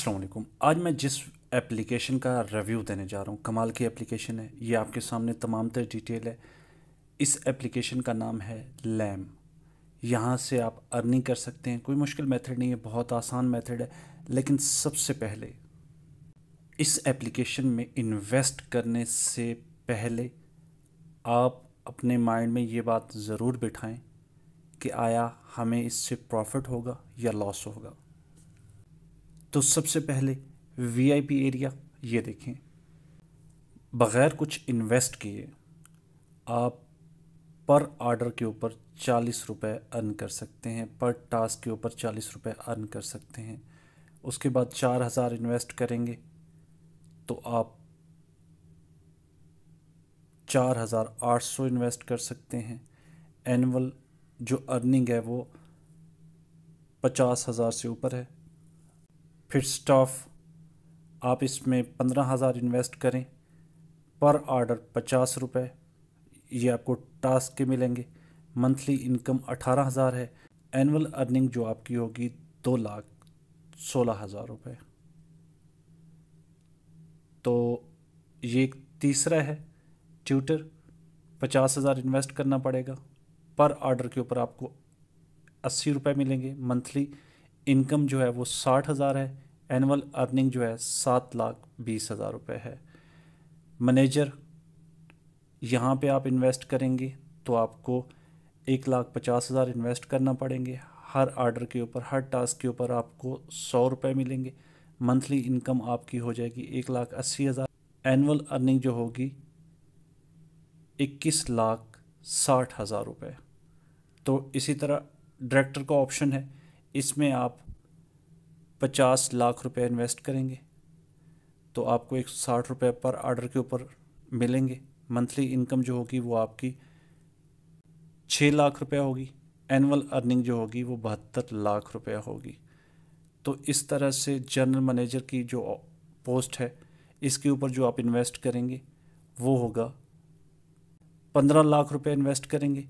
अस्सलाम वालेकुम। आज मैं जिस एप्लीकेशन का रिव्यू देने जा रहा हूँ, कमाल की एप्लीकेशन है, ये आपके सामने तमाम तर डिटेल है। इस एप्लीकेशन का नाम है लैम यहाँ से आप अर्निंग कर सकते हैं, कोई मुश्किल मेथड नहीं है, बहुत आसान मेथड है, लेकिन सबसे पहले इस एप्लीकेशन में इन्वेस्ट करने से पहले आप अपने माइंड में ये बात ज़रूर बिठाएँ कि आया हमें इससे प्रॉफिट होगा या लॉस होगा। तो सबसे पहले वीआईपी एरिया ये देखें। बग़ैर कुछ इन्वेस्ट किए, आप पर आर्डर के ऊपर चालीस रुपये अर्न कर सकते हैं, पर टास्क के ऊपर चालीस रुपये अर्न कर सकते हैं। उसके बाद चार हज़ार इन्वेस्ट करेंगे तो आप चार हज़ार आठ सौ इन्वेस्ट कर सकते हैं। एनुअल जो अर्निंग है वो पचास हज़ार से ऊपर है। फिर स्टाफ, आप इसमें पंद्रह हज़ार इन्वेस्ट करें, पर ऑर्डर पचास रुपये ये आपको टास्क के मिलेंगे। मंथली इनकम अठारह हज़ार है। एनुअल अर्निंग जो आपकी होगी दो लाख सोलह हज़ार रुपये तो ये एक तीसरा है। ट्यूटर, पचास हज़ार इन्वेस्ट करना पड़ेगा। पर ऑर्डर के ऊपर आपको अस्सी रुपये मिलेंगे। मंथली इनकम जो है वो साठ हज़ार है। एनुअल अर्निंग जो है सात लाख बीस हज़ार रुपये है। मैनेजर यहाँ पे आप इन्वेस्ट करेंगे तो आपको एक लाख पचास हज़ार इन्वेस्ट करना पड़ेंगे। हर आर्डर के ऊपर, हर टास्क के ऊपर आपको सौ रुपये मिलेंगे। मंथली इनकम आपकी हो जाएगी एक लाख अस्सी हज़ार। एनुअल अर्निंग जो होगी, इक्कीस लाख साठ हज़ार रुपये तो इसी तरह डायरेक्टर का ऑप्शन है। इसमें आप पचास लाख रुपए इन्वेस्ट करेंगे तो आपको एक सौ साठ रुपये पर आर्डर के ऊपर मिलेंगे। मंथली इनकम जो होगी वो आपकी छः लाख रुपया होगी। एनुअल अर्निंग जो होगी वो बहत्तर लाख रुपया होगी। तो इस तरह से जनरल मैनेजर की जो पोस्ट है, इसके ऊपर जो आप इन्वेस्ट करेंगे, वो होगा पंद्रह लाख रुपए इन्वेस्ट करेंगे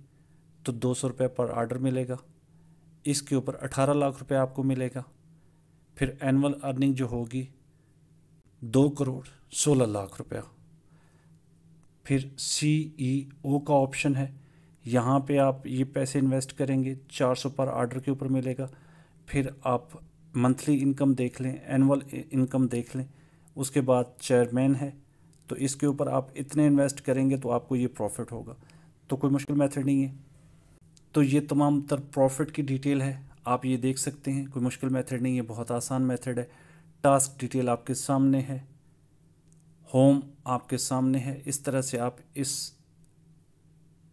तो दो सौ रुपये पर आर्डर मिलेगा। इसके ऊपर अठारह लाख रुपए आपको मिलेगा। फिर एनुअल अर्निंग जो होगी, दो करोड़ सोलह लाख रुपया। फिर सी ई ओ का ऑप्शन है, यहाँ पे आप ये पैसे इन्वेस्ट करेंगे, चार सौ पर आर्डर के ऊपर मिलेगा। फिर आप मंथली इनकम देख लें एनुअल इनकम देख लें, उसके बाद चेयरमैन है तो इसके ऊपर आप इतने इन्वेस्ट करेंगे तो आपको ये प्रॉफिट होगा। तो कोई मुश्किल मेथड नहीं है। तो ये तमाम तर प्रॉफिट की डिटेल है। आप ये देख सकते हैं, कोई मुश्किल मेथड नहीं है, बहुत आसान मेथड है। टास्क डिटेल आपके सामने है, होम आपके सामने है। इस तरह से आप इस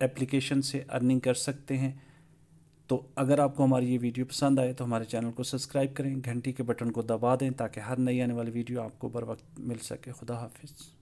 एप्लीकेशन से अर्निंग कर सकते हैं। तो अगर आपको हमारी ये वीडियो पसंद आए तो हमारे चैनल को सब्सक्राइब करें, घंटी के बटन को दबा दें, ताकि हर नई आने वाली वीडियो आपको बर वक्त मिल सके। खुदा हाफिज़।